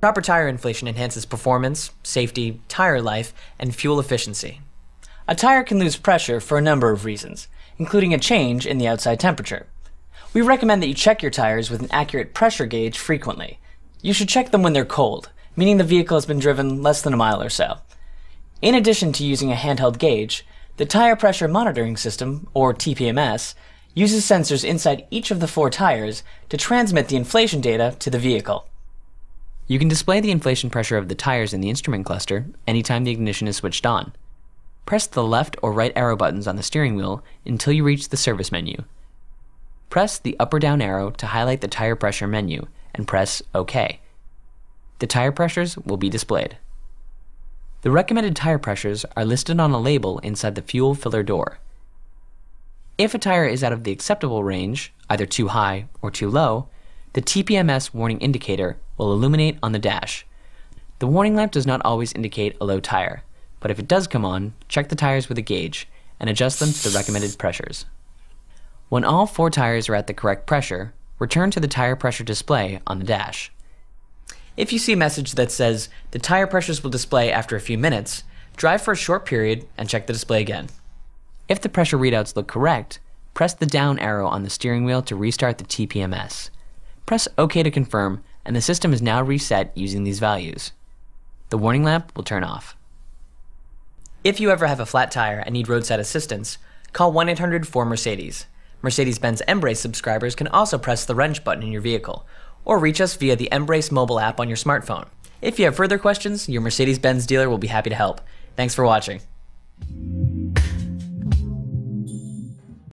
Proper tire inflation enhances performance, safety, tire life, and fuel efficiency. A tire can lose pressure for a number of reasons, including a change in the outside temperature. We recommend that you check your tires with an accurate pressure gauge frequently. You should check them when they're cold, meaning the vehicle has been driven less than a mile or so. In addition to using a handheld gauge, the Tire Pressure Monitoring System, or TPMS, uses sensors inside each of the four tires to transmit the inflation data to the vehicle. You can display the inflation pressure of the tires in the instrument cluster anytime the ignition is switched on. Press the left or right arrow buttons on the steering wheel until you reach the service menu. Press the up or down arrow to highlight the tire pressure menu and press OK. The tire pressures will be displayed. The recommended tire pressures are listed on a label inside the fuel filler door. If a tire is out of the acceptable range, either too high or too low, the TPMS warning indicator will illuminate on the dash. The warning lamp does not always indicate a low tire, but if it does come on, check the tires with a gauge and adjust them to the recommended pressures. When all four tires are at the correct pressure, return to the tire pressure display on the dash. If you see a message that says the tire pressures will display after a few minutes, drive for a short period and check the display again. If the pressure readouts look correct, press the down arrow on the steering wheel to restart the TPMS. Press OK to confirm, and the system is now reset using these values. The warning lamp will turn off. If you ever have a flat tire and need roadside assistance, call 1 800 4 Mercedes. Mercedes Benz mbrace subscribers can also press the wrench button in your vehicle, or reach us via the mbrace mobile app on your smartphone. If you have further questions, your Mercedes Benz dealer will be happy to help. Thanks for watching.